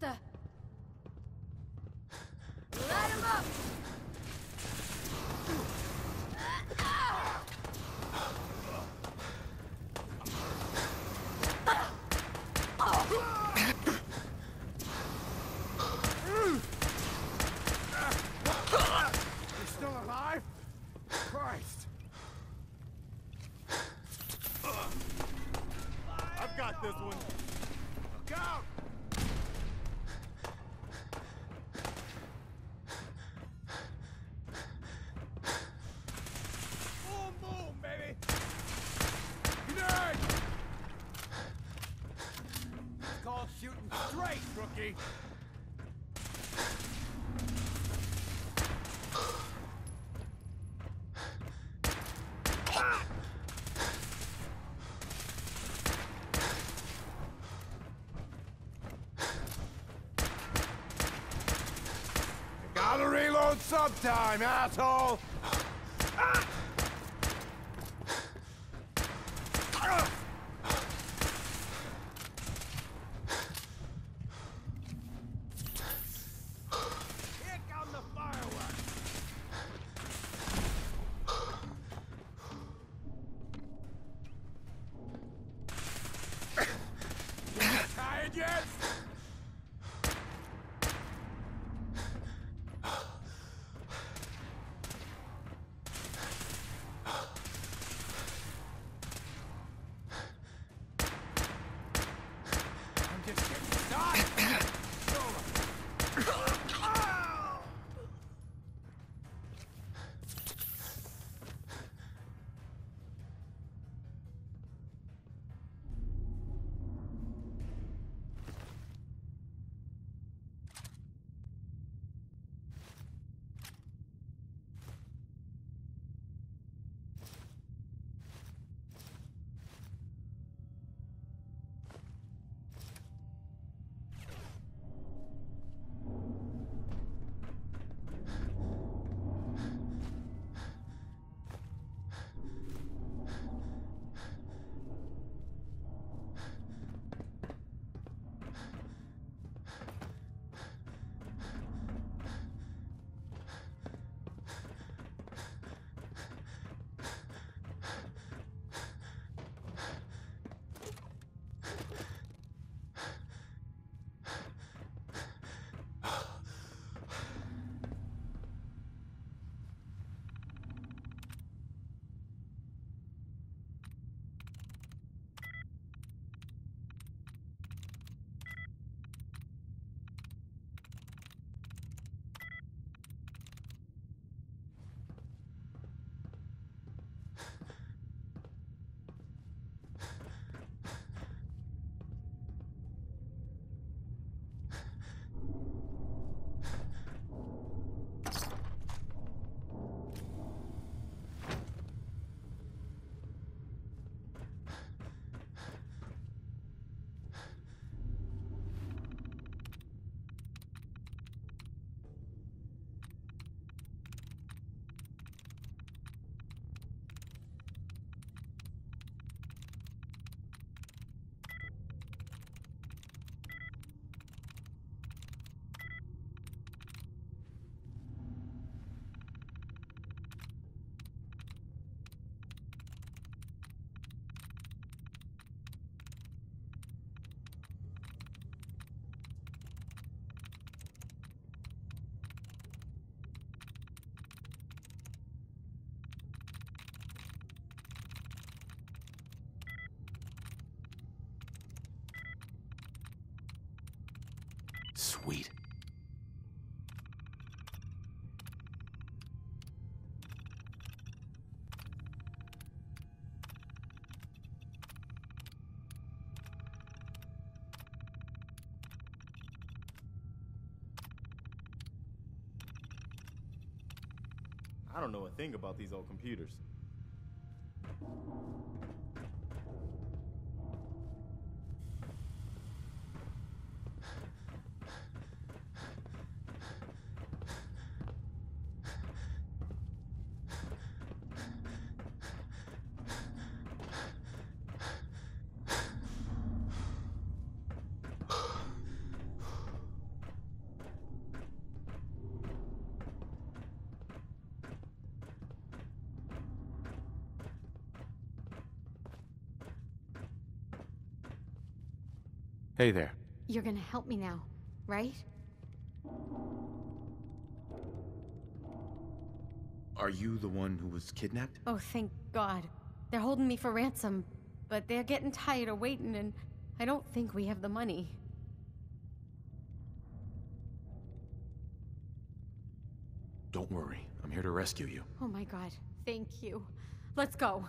What? Light him up! You're still alive? Christ! I've got this one. Look out! Straight! Gotta reload sometime, asshole! Ah! Here come the fireworks! You tired Sweet. I don't know a thing about these old computers. Hey there. You're gonna help me now, right? Are you the one who was kidnapped? Oh, thank God. They're holding me for ransom, but they're getting tired of waiting, and I don't think we have the money. Don't worry. I'm here to rescue you. Oh my God, thank you. Let's go.